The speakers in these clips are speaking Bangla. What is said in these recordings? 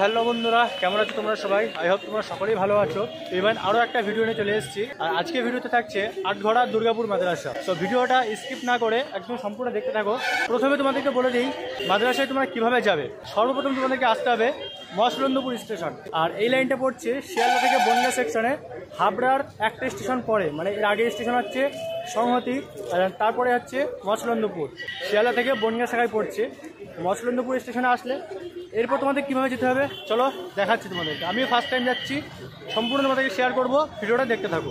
হ্যালো বন্ধুরা, কেমন আছো তোমরা সবাই? আই হোপ তোমরা সকলেই ভালো আছো। ইভেন আরও একটা ভিডিও নিয়ে চলে এসেছি। আর আজকে ভিডিওতে থাকছে আটঘড়া দুর্গাপুর মাদ্রাসা। তো ভিডিওটা স্কিপ না করে একদম সম্পূর্ণ দেখতে থাকো। প্রথমে তোমাদেরকে বলে দিই, মাদ্রাসায় তোমরা কীভাবে যাবে? সর্বপ্রথম তোমাদেরকে আসতে হবে মসলন্দপুর স্টেশন আর এই লাইনটা পড়ছে শিয়ালদা থেকে বনগা সেকশনে হাবড়ার একটা স্টেশন পরে মানে এর আগে স্টেশন হচ্ছে সংহতি তারপরে হচ্ছে মসলন্দপুর শিয়ালদা থেকে বনগা শাখায় পড়ছে। মসলন্দপুর স্টেশনে আসলে এরপর তোমাদের কীভাবে যেতে হবে? চলো দেখাচ্ছি তোমাদেরকে। আমিও ফার্স্ট টাইম যাচ্ছি। সম্পূর্ণ তোমাদেরকে শেয়ার করব। ভিডিওটা দেখতে থাকো।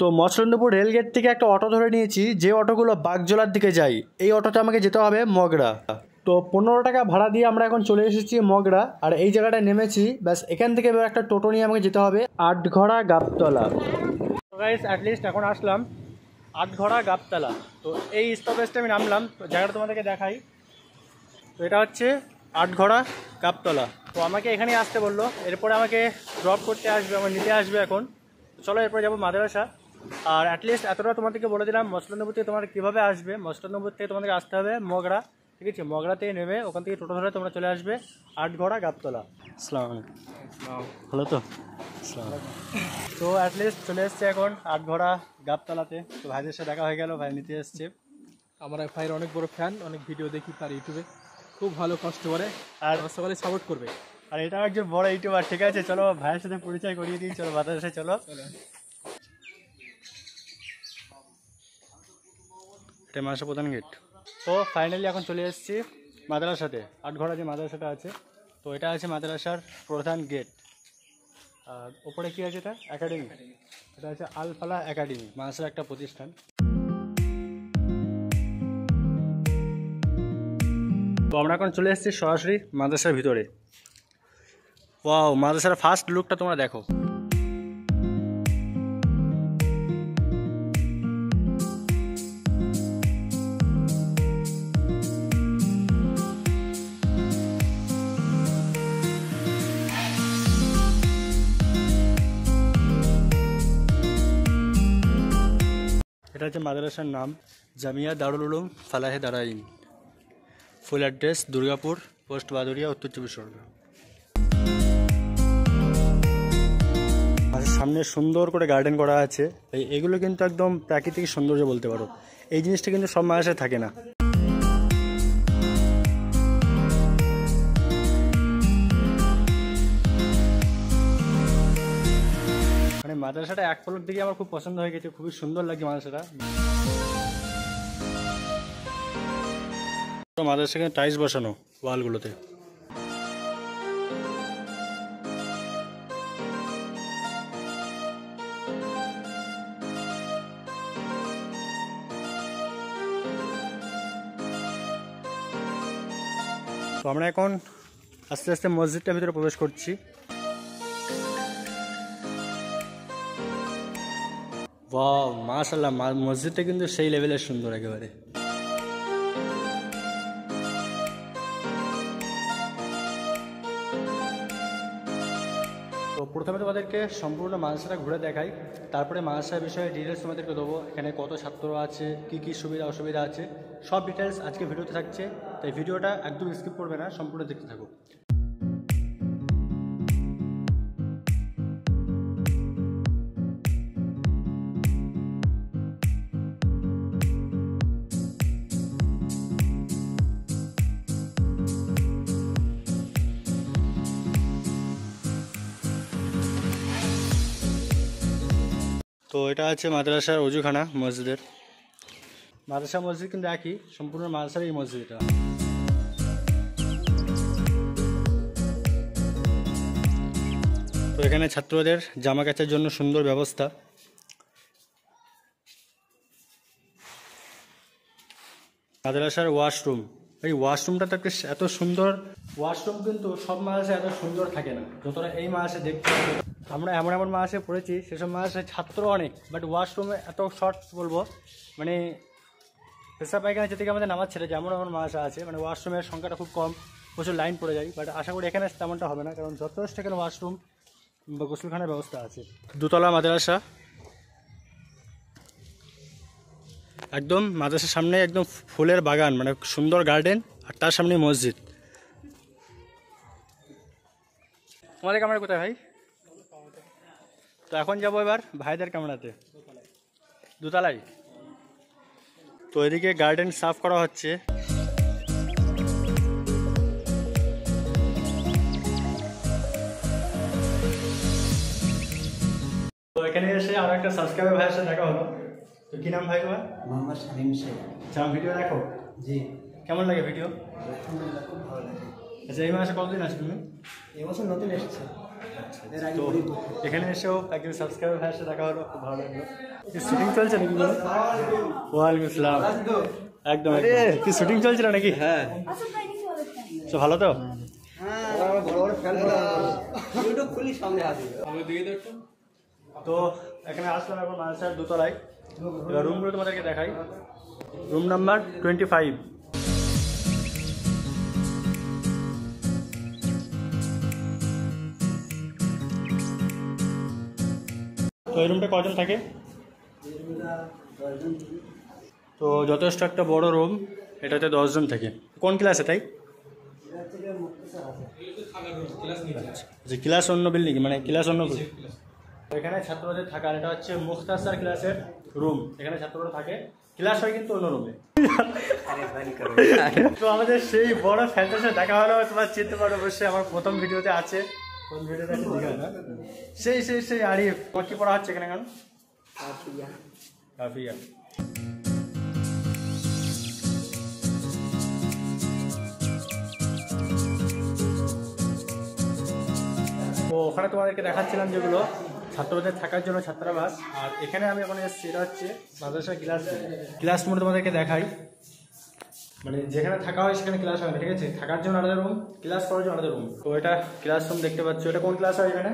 তো মৎস্যন্দপুর রেলগেট থেকে একটা অটো ধরে নিয়েছি। যে অটোগুলো বাগজোলার দিকে যাই এই অটোতে আমাকে যেতে হবে মগরা। তো পনেরো টাকা ভাড়া দিয়ে আমরা এখন চলে এসেছি মগরা। আর এই জায়গাটায় নেমেছি। ব্যাস এখান থেকে এবার একটা টোটো নিয়ে আমাকে যেতে হবে। আটঘড়া গাবতলা। গাইস অ্যাটলিস্ট এখন আসলাম। আটঘড়া গাবতলা। তো এই স্টপেজটা আমি নামলাম। তো জায়গাটা তোমাদেরকে দেখাই। তো এটা হচ্ছে আটঘড়া গাবতলা তো আমাকে এখানেই আসতে বলল। এরপরে আমাকে ড্রপ করতে আসবে আমার নিতে আসবে এখন। চলো এরপরে যাব মাদ্রাসা। আর অ্যাটলিস্ট এতটা তোমাদেরকে বলে দিলাম মসলানবুর থেকে তোমার কীভাবে আসবে? মসলানবুর থেকে তোমাদেরকে আসতে হবে মগরা ঠিক আছে? মগরা থেকে নেমে ওখান থেকে টোটো ধরে তোমরা চলে আসবে আটঘড়া গাবতলা আসসালামু আলাইকুম। ভালো তো? তো অ্যাটলিস্ট চলে এসছে এখন আটঘড়া গাবতলাতে তো ভাইদের সাথে দেখা হয়ে গেল ভাই নিতে এসছে। আমার এক ভাইয়ের অনেক বড় ফ্যান অনেক ভিডিও দেখি তার ইউটিউবে খুব ভালো কষ্ট করে আর সকালে সাপোর্ট করবে। আর এটাও একজন বড় ইউটিউবার ঠিক আছে? চলো ভাইয়ের সাথে পরিচয় করিয়ে দিই চলো বাতাসে চলো। এটা মাসা প্রধান গেট তো ফাইনালি এখন চলে এসেছি মাদ্রাসাতে আটঘড়া যে মাদ্রাসাটা আছে তো এটা আছে মাদ্রাসার প্রধান গেট আর ওপরে কি আছে এটা? একাডেমি এটা আছে আলফালা একাডেমি মাদ্রাসার একটা প্রতিষ্ঠান। তো আমরা এখন চলে এসেছি সরাসরি মাদ্রাসার ভিতরে। ওয়াও, মাদ্রাসার ফার্স্ট লুকটা তোমরা দেখো। এটা হচ্ছে মাদ্রাসার নাম, Jamia Darul Uloom Falahe Darain. Full address Durgapur post Baduria উত্তর চব্বিশ পরগনা আর সামনে সুন্দর করে গার্ডেন করা আছে। এগুলো কিন্তু একদম প্রাকৃতিক সৌন্দর্য বলতে পারো। এই জিনিসটা কিন্তু সব মাসে থাকে না। মানে মাদ্রাসাটা এক পলক দিকে আমার খুব পছন্দ হয়ে গেছে, খুবই সুন্দর লাগে মাদ্রাসাটা। মাদ্রাসা এখানে টাইলস বসানো ওয়ালগুলোতে। তো আমরা এখন আস্তে আস্তে মসজিদটার ভিতরে প্রবেশ করছি। ওয়াও মাশাল্লাহ মসজিদটা কিন্তু সেই লেভেলের সুন্দর একেবারে। প্রথমে তোমাদেরকে সম্পূর্ণ মাদ্রাসাটা ঘুরে দেখাই। তারপরে মাদ্রাসার বিষয়ে ডিটেলস তোমাদেরকে দেবো, এখানে কত ছাত্র আছে, কি কি সুবিধা, অসুবিধা আছে। সব ডিটেলস আজকে ভিডিওতে থাকছে, তাই ভিডিওটা একদম স্কিপ করবে না, সম্পূর্ণ দেখতে থাকো। তো এটা আছে মাদ্রাসার অজুখানা মসজিদের। মাদ্রাসা মসজিদ কিন্তু একই, সম্পূর্ণ মাদ্রাসার এই মসজিদ এটা। তো এখানে ছাত্রদের জামা কাচার জন্য সুন্দর ব্যবস্থা। মাদ্রাসার ওয়াশরুম। এই ওয়াশরুমটা তো এত সুন্দর। ওয়াশরুম কিন্তু সব মাসে এত সুন্দর থাকে না। যতটা এই মাসে দেখতে আমরা এমন এমন মাসে পড়েছি, সেসব মাসে ছাত্র অনেক বাট ওয়াশরুমে এত শর্ট বলব। মানে পেশা পায়খানা গিয়ে আমাদের নামাজ ছেড়ে যেমন এমন মাসা আছে মানে ওয়াশরুমের সংখ্যাটা খুব কম, প্রচুর লাইন পড়ে যায় বাট আশা করি এখানে তেমনটা হবে না, কারণ যথেষ্ট এখানে ওয়াশরুম বা গোসলখানার ব্যবস্থা আছে। দুতলা মাদ্রাসা। একদম মাদ্রাসার সামনে একদম ফুলের বাগান মানে সুন্দর গার্ডেন আর তার সামনে মসজিদ। তোমাদের কামরা কোথায় ভাই? তো এখন যাব এবার ভাইদের কামরাতে দুতলায়। তো এদিকে গার্ডেন সাফ করা হচ্ছে। এখানে এসে আর একটা সাবস্ক্রাইবার ভাইয়ের সাথে দেখা হলো। তো কি নাম ভাই তোমার? মোহাম্মদ শামীম শেখ। আচ্ছা ভিডিও দেখো? জি। কেমন লাগে ভিডিও খুব ভালো লাগে। আচ্ছা এই মাসে কতদিন আছে তুমি? এবছর নতুন এসেছে। এর আগে তো এখানে এসেও একজন সাবস্ক্রাইবার ভাইয়ের সাথে দেখা হলো খুব ভালো লাগল। কি শুটিং চলছে নাকি বলো? ওয়ালাইকুম আসসালাম একদম একদম। কি শুটিং চলছিল নাকি? হ্যাঁ। তো ভালো তো? বড় বড় ফ্যান ইউটিউব খুলি সামনে আসবে তো এখানে আসলাম এখন মানসার দোতলায়। এবার রুমগুলো তোমাদেরকে দেখাই। রুম নাম্বার টোয়েন্টি ফাইভ তো এই রুমটা কজন থাকে? তো যথেষ্ট একটা বড় রুম এটাতে দশজন থাকে। কোন ক্লাসে তাই? যে ক্লাস অন্য বিল্ডিং মানে ক্লাস অন্য এখানে ছাত্রদের থাকার, এটা হচ্ছে মুখতাসার ক্লাসের রুম এখানে ছাত্ররা থাকে। ক্লাস হয় কিন্তু অন্য রুমে। তো আমাদের সেই বড় ফ্যান্টার সাথে দেখা হলো তোমার চিনতে পারো অবশ্যই আমার প্রথম ভিডিওতে আছে। কোন সেই সেই সেই আরিফ তোমার কি পড়া হচ্ছে এখানে এখন? কাফিয়া তো ওখানে তোমাদেরকে দেখাচ্ছিলাম যেগুলো। ছাত্রদের থাকার জন্য ছাত্রাবাস। আর এখানে আমি এখন এসেছি এটা হচ্ছে মাদ্রাসা ক্লাস ক্লাস রুম তোমাদেরকে দেখাই। মানে যেখানে থাকা হয় সেখানে ক্লাস হয় না ঠিক আছে? থাকার জন্য আলাদা রুম ক্লাস করার জন্য আলাদা রুম তো এটা ক্লাস রুম দেখতে পাচ্ছ। এটা কোন ক্লাস হয় এখানে?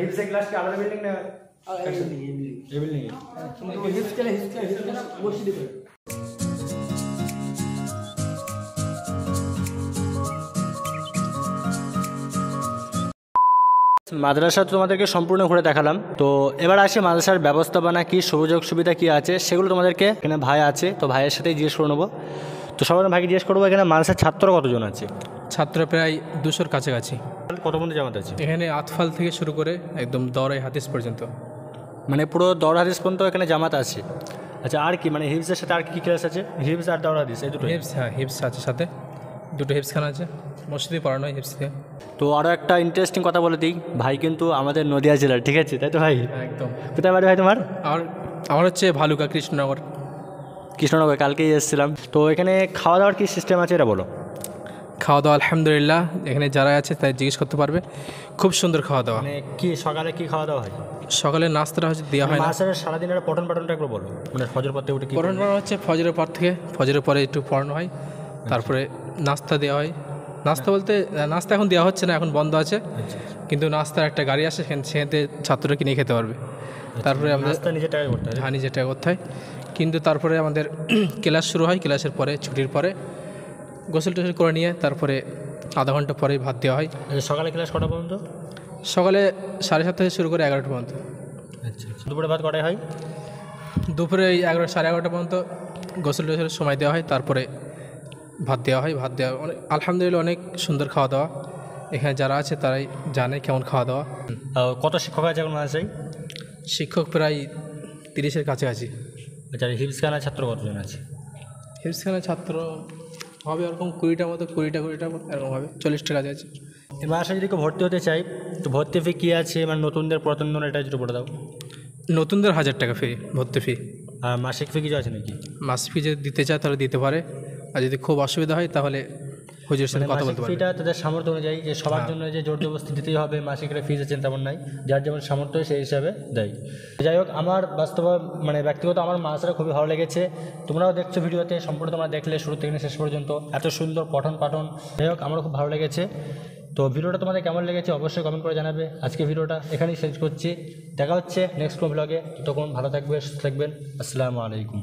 হিপসে ক্লাস কি আলাদা বিল্ডিং না এই বিল্ডিং মাদ্রাসা তোমাদেরকে সম্পূর্ণ ঘুরে দেখালাম। তো এবার আসি মাদ্রাসার ব্যবস্থাপনা কি সুযোগ সুবিধা কি আছে সেগুলো তোমাদেরকে এখানে ভাই আছে তো ভাইয়ের সাথেই জিজ্ঞেস করে নেব। তো সবার ভাইকে জিজ্ঞেস করব এখানে মাদ্রাসার ছাত্র কতজন আছে? ছাত্র প্রায় দুশোর কাছাকাছি। কত বন্ধু জামাত আছে? এখানে আতফাল থেকে শুরু করে একদম দরাই হাতিস পর্যন্ত। মানে পুরো দর হাদিস পর্যন্ত এখানে জামাত আছে। আচ্ছা আর কি মানে হিপসের সাথে আর কি কি ক্লাস আছে? হিপস আর দর হাদিস এই দুটো হিপস হ্যাঁ হিপস আছে সাথে। দুটো হিপস খানা আছে। মসজিদে পড়ানো হয় হিপস থেকে তো আরও একটা ইন্টারেস্টিং কথা বলে দিই। ভাই কিন্তু আমাদের নদিয়া জেলার ঠিক আছে? তাই তো ভাই? একদম। কোথায় বাড়ি ভাই তোমার? আর আমার হচ্ছে ভালুকা কৃষ্ণনগর। কৃষ্ণনগর কালকেই এসেছিলাম। তো এখানে খাওয়া দাওয়ার কী সিস্টেম আছে? এটা বলো। খাওয়া দাওয়া আলহামদুলিল্লাহ। এখানে যারা আছে তাই জিজ্ঞেস করতে পারবে। খুব সুন্দর খাওয়া দাওয়া মানে কি সকালে কি খাওয়া দাওয়া হয়? সকালে নাস্তাটা হচ্ছে দেওয়া হয় না। মাসের সারাদিনের পঠন পাঠনটা একটু বলো। মানে ফজর পর থেকে উঠে পড়ানো হচ্ছে ফজরের পর থেকে। ফজরের পরে একটু পড়ানো হয়। তারপরে নাস্তা দেওয়া হয়। নাস্তা বলতে নাস্তা এখন দেওয়া হচ্ছে না এখন বন্ধ আছে। কিন্তু নাস্তার একটা গাড়ি আসে সেখান সেখানে ছাত্ররা কিনে খেতে পারবে। তারপরে আমাদের নাস্তা নিজে টাকা করতে হয়। হানি যেটা করতে হয়। কিন্তু তারপরে আমাদের ক্লাস শুরু হয় ক্লাসের পরে ছুটির পরে। গোসল টোসল করে নিয়ে তারপরে আধা ঘণ্টা পরেই ভাত দেওয়া হয়। আচ্ছা, সকালে ক্লাস কটা পর্যন্ত? সকালে সাড়ে সাতটা থেকে শুরু করে এগারোটা পর্যন্ত। আচ্ছা। দুপুরে ভাত কটায় হয়? দুপুরে এই এগারো সাড়ে এগারোটা পর্যন্ত গোসল টোসলের সময় দেওয়া হয়। তারপরে ভাত দেওয়া হয় ভাত দেওয়া অনেক আলহামদুলিল্লাহ অনেক সুন্দর খাওয়া দাওয়া। এখানে যারা আছে তারাই জানে কেমন খাওয়া দাওয়া। কত শিক্ষক আছে এখন মাসে শিক্ষক প্রায় তিরিশের কাছাকাছি। আচ্ছা হিপস খানা ছাত্র কতজন আছে? হিপসখানা ছাত্র হবে এরকম কুড়িটার মতো কুড়িটা কুড়িটা এরকম হবে চল্লিশটা কাছে আছে। এই মাসে যদি কেউ ভর্তি হতে চাই তো ভর্তি ফি কী আছে? মানে নতুনদের পুরাতনদের এটা যদি বলে দাও। নতুনদের হাজার টাকা ফি ভর্তি ফি আর মাসিক ফি কিছু আছে নাকি? মাসিক ফি যদি দিতে চায় তাহলে দিতে পারে। আর যদি খুব অসুবিধা হয় তাহলে হুজুরের সাথে কথা বলতে পারবে ফিটা তাদের সামর্থ্য অনুযায়ী যে সবার জন্য যে জোর জবরদস্তি দিতেই হবে মাসিক একটা ফিজ আছে তেমন নাই। যার যেমন সামর্থ্য সেই হিসাবে দেয়। যাই হোক আমার বাস্তব মানে ব্যক্তিগত আমার মাসটা খুবই ভালো লেগেছে। তোমরাও দেখছ ভিডিওতে সম্পূর্ণ তোমরা দেখলে শুরু থেকে শেষ পর্যন্ত। এত সুন্দর পঠন পাঠন। যাই হোক আমারও খুব ভালো লেগেছে। তো ভিডিওটা তোমাদের কেমন লেগেছে অবশ্যই কমেন্ট করে জানাবে। আজকে ভিডিওটা এখানেই শেষ করছি। দেখা হচ্ছে নেক্সট কোনো ব্লগে ততক্ষণ ভালো থাকবে সুস্থ থাকবেন। আসসালামু আলাইকুম।